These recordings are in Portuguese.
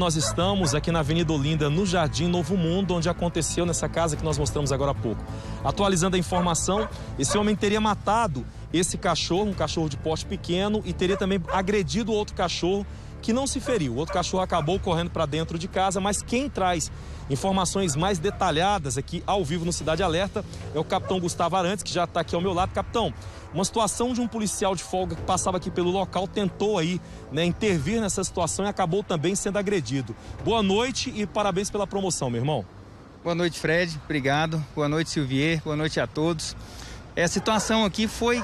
Nós estamos aqui na Avenida Olinda, no Jardim Novo Mundo, onde aconteceu nessa casa que nós mostramos agora há pouco. Atualizando a informação, esse homem teria matado esse cachorro, um cachorro de porte pequeno, e teria também agredido outro cachorro que não se feriu. O outro cachorro acabou correndo para dentro de casa, mas quem traz informações mais detalhadas aqui ao vivo no Cidade Alerta é o capitão Gustavo Arantes, que já está aqui ao meu lado. Capitão, uma situação de um policial de folga que passava aqui pelo local tentou aí né, intervir nessa situação e acabou também sendo agredido. Boa noite e parabéns pela promoção, meu irmão. Boa noite, Fred. Obrigado. Boa noite, Silvier. Boa noite a todos. A situação aqui foi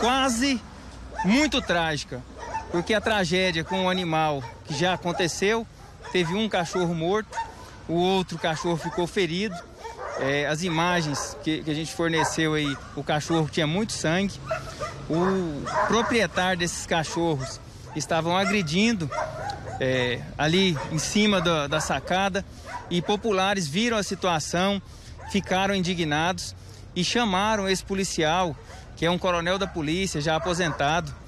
quase muito trágica, porque a tragédia com o animal que já aconteceu, teve um cachorro morto, o outro cachorro ficou ferido é, as imagens que, que, a gente forneceu aí, o cachorro tinha muito sangue. O proprietário desses cachorros estavam agredindo é, ali em cima da, da sacada e populares viram a situação, ficaram indignados e chamaram esse policial, que é um coronel da polícia, já aposentado.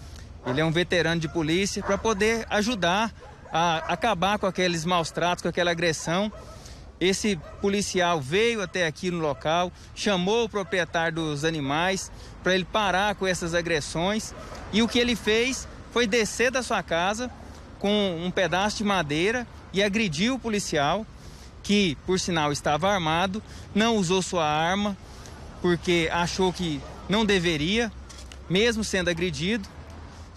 Ele é um veterano de polícia, para poder ajudar a acabar com aqueles maus tratos, com aquela agressão esse policial veio até aqui no local, chamou o proprietário dos animais para ele parar com essas agressões e o que ele fez foi descer da sua casa com um pedaço de madeira e agrediu o policial, que por sinal estava armado, não usou sua arma porque achou que não deveria, mesmo sendo agredido.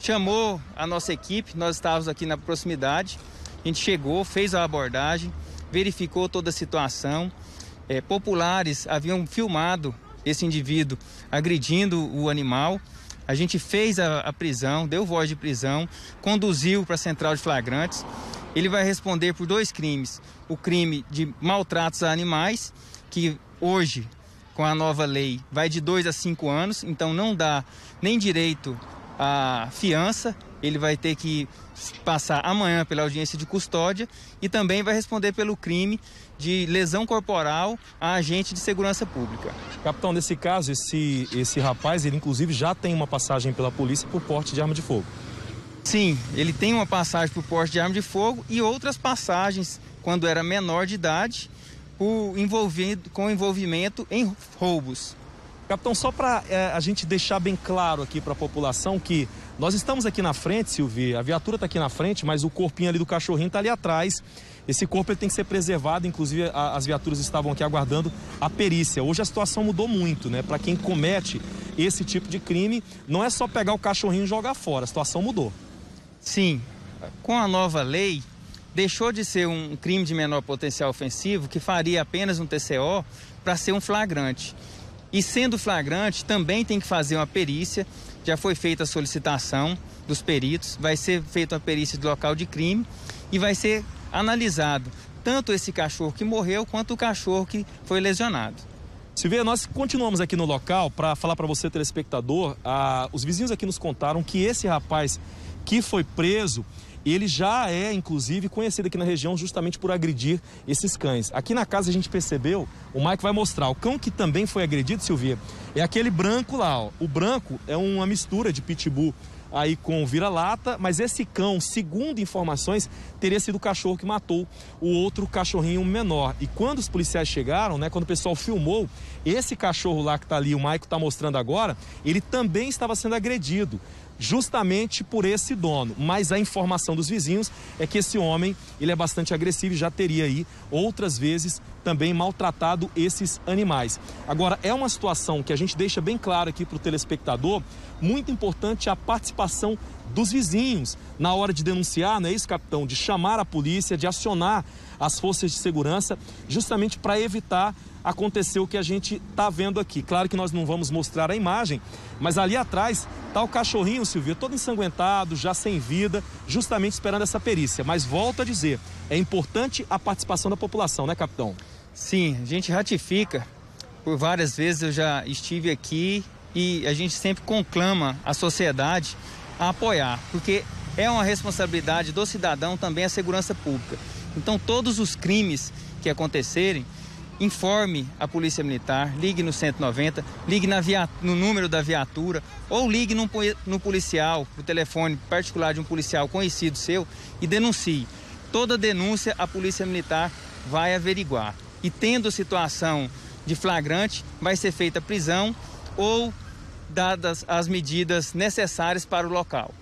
Chamou a nossa equipe, nós estávamos aqui na proximidade, a gente chegou, fez a abordagem verificou toda a situação. É, populares haviam filmado esse indivíduo agredindo o animal. A gente fez a, a prisão, deu voz de prisão, conduziu para a central de flagrantes. Ele vai responder por dois crimes: o crime de maltratos a animais, que hoje, com a nova lei, vai de dois a cinco anos, então não dá nem direito à fiança. Ele vai ter que passar amanhã pela audiência de custódia e também vai responder pelo crime de lesão corporal a agente de segurança pública. Capitão, nesse caso, esse, esse rapaz, ele inclusive já tem uma passagem pela polícia por porte de arma de fogo. Sim, ele tem uma passagem por porte de arma de fogo e outras passagens quando era menor de idade por envolvido, com envolvimento em roubos. Capitão, só para é, a gente deixar bem claro aqui para a população que nós estamos aqui na frente, Silvia, a viatura está aqui na frente, mas o corpinho ali do cachorrinho está ali atrás. Esse corpo ele tem que ser preservado, inclusive a, as viaturas estavam aqui aguardando a perícia. Hoje a situação mudou muito, né? Para quem comete esse tipo de crime, não é só pegar o cachorrinho e jogar fora, a situação mudou. Sim, com a nova lei, deixou de ser um crime de menor potencial ofensivo, que faria apenas um TCO, para ser um flagrante. E sendo flagrante, também tem que fazer uma perícia. Já foi feita a solicitação dos peritos, vai ser feita a perícia de local de crime e vai ser analisado tanto esse cachorro que morreu quanto o cachorro que foi lesionado. Silvia, nós continuamos aqui no local para falar para você, telespectador. Ah, os vizinhos aqui nos contaram que esse rapaz que foi preso ele já é, inclusive, conhecido aqui na região justamente por agredir esses cães. Aqui na casa a gente percebeu, o Mike vai mostrar, o cão que também foi agredido, Silvia, é aquele branco lá, ó. O branco é uma mistura de pitbull aí com vira-lata, mas esse cão, segundo informações, teria sido o cachorro que matou o outro cachorrinho menor. E quando os policiais chegaram, né, quando o pessoal filmou, esse cachorro lá que tá ali, o Maico tá mostrando agora, ele também estava sendo agredido justamente por esse dono. Mas a informação dos vizinhos é que esse homem, ele é bastante agressivo e já teria aí outras vezes também maltratado esses animais. Agora, é uma situação que a gente deixa bem claro aqui para o telespectador, muito importante a participação dos vizinhos na hora de denunciar, não é isso, capitão? De chamar a polícia, de acionar as forças de segurança, justamente para evitar acontecer o que a gente está vendo aqui. Claro que nós não vamos mostrar a imagem, mas ali atrás está o cachorrinho, Silvia, todo ensanguentado, já sem vida, justamente esperando essa perícia. Mas volto a dizer, é importante a participação da população, né, capitão? Sim, a gente ratifica. Por várias vezes eu já estive aqui e a gente sempre conclama a sociedade a apoiar, porque é uma responsabilidade do cidadão também a segurança pública. Então, todos os crimes que acontecerem, informe a Polícia Militar, ligue no 190, ligue via, no número da viatura ou ligue no, policial, no telefone particular de um policial conhecido seu e denuncie. toda denúncia a Polícia Militar vai averiguar. E tendo situação de flagrante, vai ser feita prisão ou dadas as medidas necessárias para o local.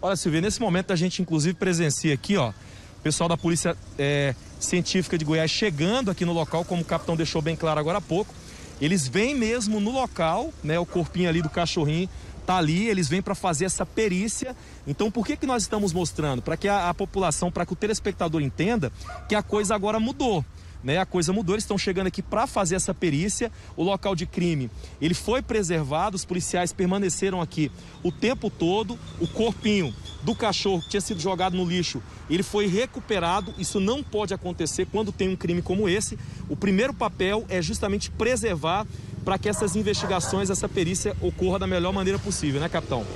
Olha, Silvia, nesse momento a gente inclusive presencia aqui, ó, o pessoal da Polícia é, Científica de Goiás chegando aqui no local, como o capitão deixou bem claro agora há pouco. Eles vêm mesmo no local, né, o corpinho ali do cachorrinho tá ali, eles vêm para fazer essa perícia. Então, por que que nós estamos mostrando? Para que a, a população, para que o telespectador entenda que a coisa agora mudou né? A coisa mudou, eles estão chegando aqui para fazer essa perícia. O local de crime, ele foi preservado, os policiais permaneceram aqui o tempo todo. O corpinho do cachorro que tinha sido jogado no lixo, ele foi recuperado. Isso não pode acontecer quando tem um crime como esse. O primeiro papel é justamente preservar para que essas investigações, essa perícia ocorra da melhor maneira possível, né, capitão?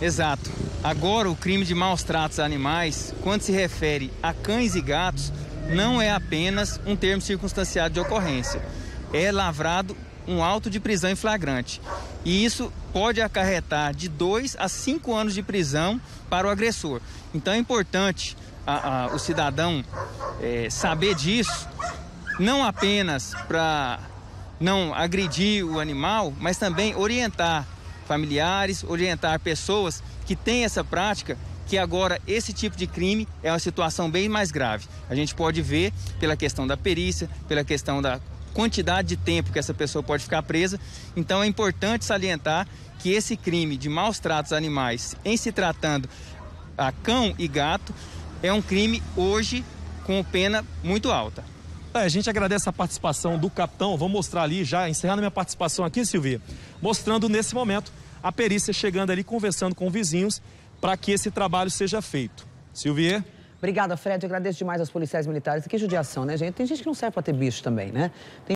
Exato. Agora, o crime de maus tratos a animais, quando se refere a cães e gatos, não é apenas um termo circunstanciado de ocorrência. É lavrado um auto de prisão em flagrante. E isso pode acarretar de dois a cinco anos de prisão para o agressor. Então é importante a, a, o cidadão é, saber disso, não apenas para não agredir o animal, mas também orientar familiares, orientar pessoas que têm essa prática que agora esse tipo de crime é uma situação bem mais grave. A gente pode ver pela questão da perícia, pela questão da quantidade de tempo que essa pessoa pode ficar presa. Então é importante salientar que esse crime de maus tratos a animais, em se tratando a cão e gato, é um crime hoje com pena muito alta. É, a gente agradece a participação do capitão. Vou mostrar ali, já encerrando minha participação aqui, Silvia, mostrando nesse momento a perícia chegando ali, conversando com vizinhos para que esse trabalho seja feito. Silvier? Obrigada, Fred. Eu agradeço demais aos policiais militares. Que judiação, né, gente? Tem gente que não serve para ter bicho também, né? Tem